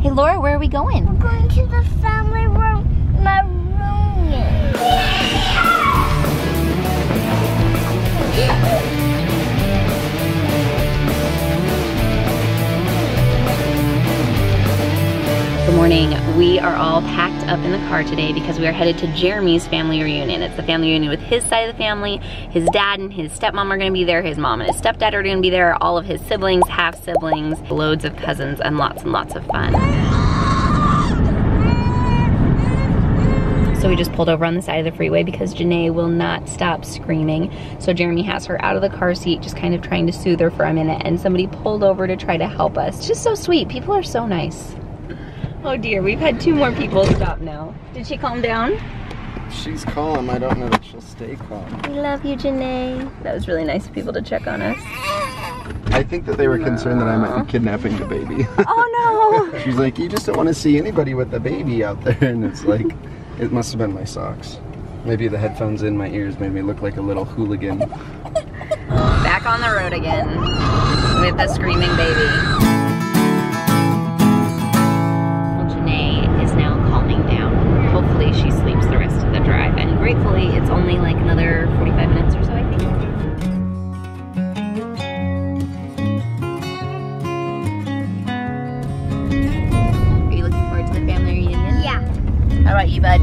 Hey Laura, where are we going? We're going to the family room, my Good morning. We are all packed up in the car today because we are headed to Jeremy's family reunion. It's the family reunion with his side of the family. His dad and his stepmom are gonna be there. His mom and his stepdad are gonna be there. All of his siblings, half siblings, loads of cousins, and lots and lots of fun. So we just pulled over on the side of the freeway because Janae will not stop screaming. So Jeremy has her out of the car seat, just kind of trying to soothe her for a minute. And somebody pulled over to try to help us. It's just so sweet. People are so nice. Oh dear, we've had two more people stop now. Did she calm down? She's calm. I don't know that she'll stay calm. We love you, Janae. That was really nice of people to check on us. I think that they were concerned that I might be kidnapping the baby. Oh no! She's like, you just don't want to see anybody with the baby out there. And it's like, it must have been my socks. Maybe the headphones in my ears made me look like a little hooligan. Back on the road again with the screaming baby. Gratefully, it's only like another 45 minutes or so, I think. Are you looking forward to the family reunion? Yeah, How about you, bud?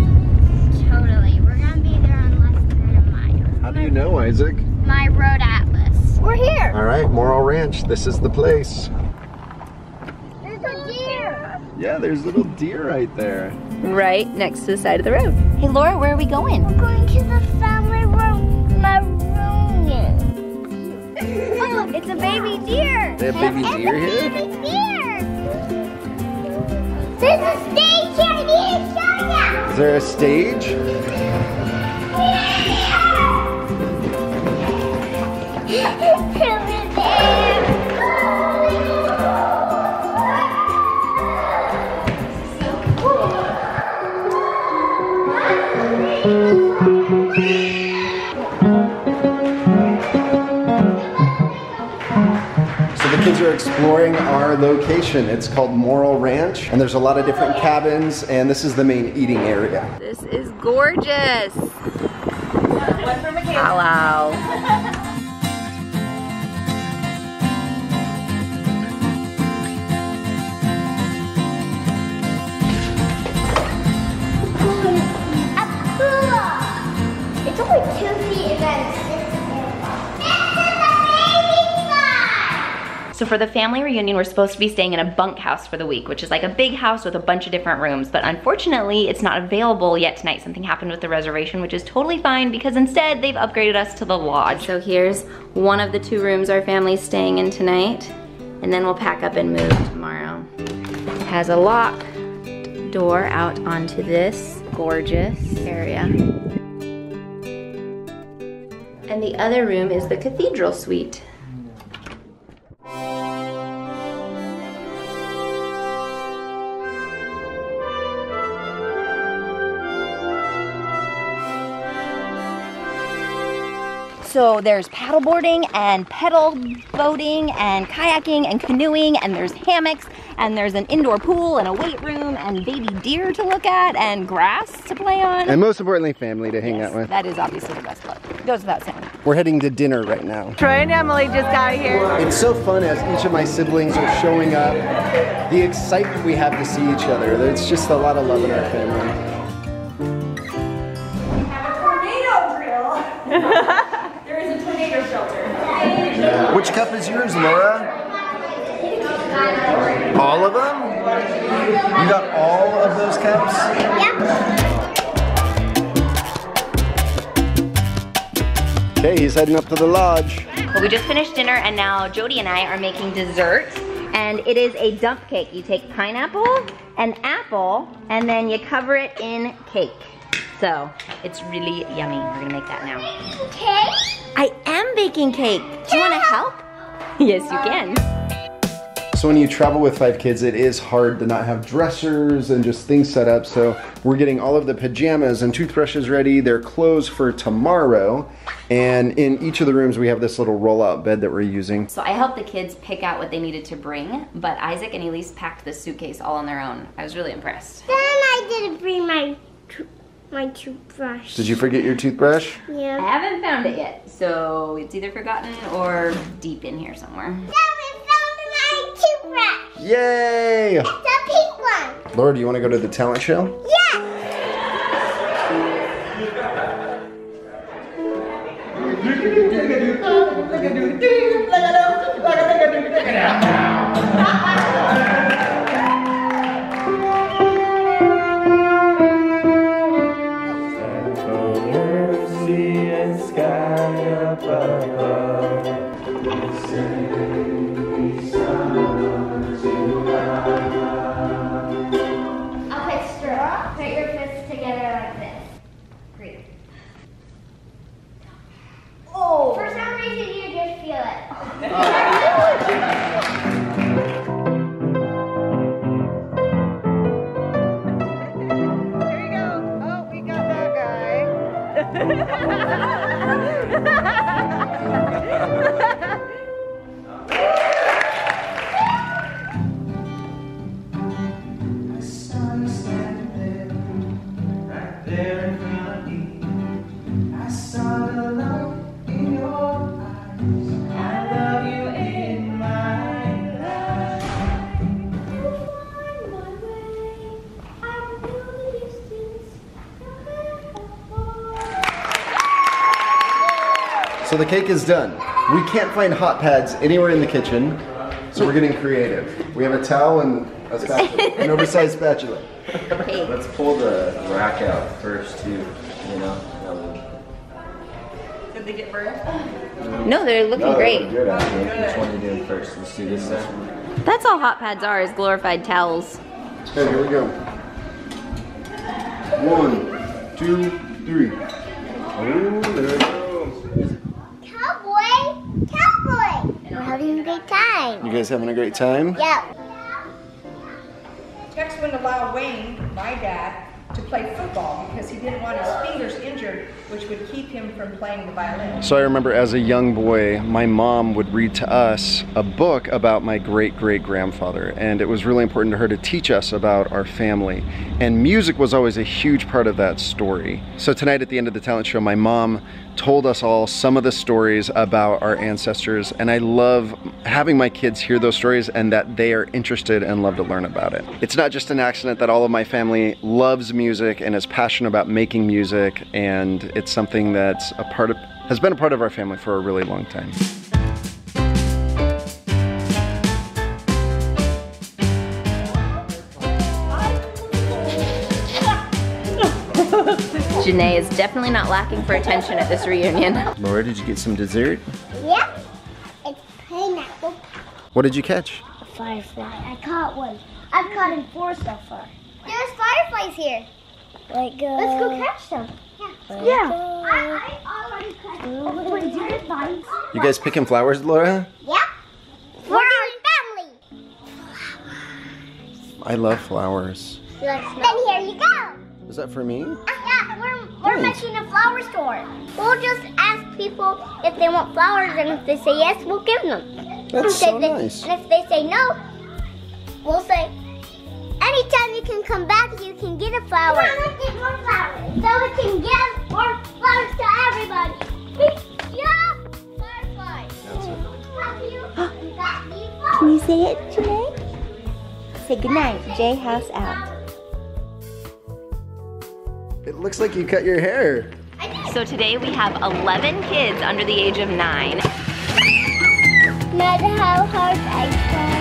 totally. We're gonna be there in less than a mile. How do you know, Isaac? My road atlas. We're here. All right, Morel Ranch. This is the place. Yeah, there's a deer. Yeah, there's little deer right there. Right next to the side of the road. Hey, Laura, where are we going? We're going to the family room, my reunion. oh, it's a baby deer. They have baby It's deer here? baby deer. There's a stage here. I need to show ya. Is there a stage? So the kids are exploring our location. It's called Morel Ranch, and there's a lot of different cabins, and this is the main eating area. This is gorgeous. Hello. So for the family reunion, we're supposed to be staying in a bunkhouse for the week, which is like a big house with a bunch of different rooms. But unfortunately, it's not available yet tonight. Something happened with the reservation, which is totally fine because instead they've upgraded us to the lodge. So here's one of the two rooms our family's staying in tonight. And then we'll pack up and move tomorrow. It has a lock door out onto this gorgeous area. And the other room is the cathedral suite. So there's paddleboarding and pedal boating and kayaking and canoeing and there's hammocks and there's an indoor pool and a weight room and baby deer to look at and grass to play on. And most importantly, family to hang Yes, out with. That is obviously the best look. Goes without saying. We're heading to dinner right now. Troy and Emily just got here. It's so fun as each of my siblings are showing up. The excitement we have to see each other. It's just a lot of love in our family. Which cup is yours, Laura? All of them? You got all of those cups? Yeah. Okay, he's heading up to the lodge. Well, we just finished dinner and now Jody and I are making dessert. And it is a dump cake. You take pineapple and apple and then you cover it in cake. So it's really yummy. We're gonna make that now. Cake? I am baking cake. Do you wanna help? Yes, you can. So when you travel with five kids, it is hard to not have dressers and just things set up. So we're getting all of the pajamas and toothbrushes ready, their clothes for tomorrow. And in each of the rooms, we have this little roll-out bed that we're using. So I helped the kids pick out what they needed to bring, but Isaac and Elise packed the suitcase all on their own. I was really impressed. Then I didn't bring my to- my toothbrush. Did you forget your toothbrush? Yeah. I haven't found it yet, so it's either forgotten or deep in here somewhere. Now we found my toothbrush. Yay! It's a pink one. Laura, do you want to go to the talent show? Yeah. Above. So the cake is done. We can't find hot pads anywhere in the kitchen, so we're getting creative. We have a towel and a spatula, an oversized spatula. Let's pull the rack out first too, you know? Did they get burned? No, they're looking No, great. Good actually. Which one are you doing first? Let's do this then. That's all hot pads are, is glorified towels. Okay, here we go. One, two, three. Oh, there it goes. Cowboy, cowboy. We're having a great time. You guys having a great time? Yeah. Tex wouldn't allow Wayne, my dad, to play football because he didn't want his fingers injured, which would keep him from playing the violin. So I remember as a young boy, my mom would read to us a book about my great great grandfather, and it was really important to her to teach us about our family. And music was always a huge part of that story. So tonight at the end of the talent show, my mom told us all some of the stories about our ancestors, and I love having my kids hear those stories and that they are interested and love to learn about it. It's not just an accident that all of my family loves music and is passionate about making music, and it's something that's a part of has been a part of our family for a really long time. Janae is definitely not lacking for attention at this reunion. Laura, did you get some dessert? Yep. It's pineapple. What did you catch? A firefly. I caught one. I've caught him four so far. There's fireflies here. Let go. Uh, Let's go catch them. Yeah. Uh, yeah. I, I already caught them. What did you get. You guys picking flowers, Laura? Yep. For our family. Flowers. I love flowers. Then here you go. Is that for me? Yeah, we're, we're Thanks. making a flower store. We'll just ask people if they want flowers, and if they say yes, we'll give them. That's so they- nice. And if they say no, we'll say, anytime you can come back, you can get a flower. Say it today? Say goodnight, J House out. It looks like you cut your hair. So today we have 11 kids under the age of nine. Not how hard I try.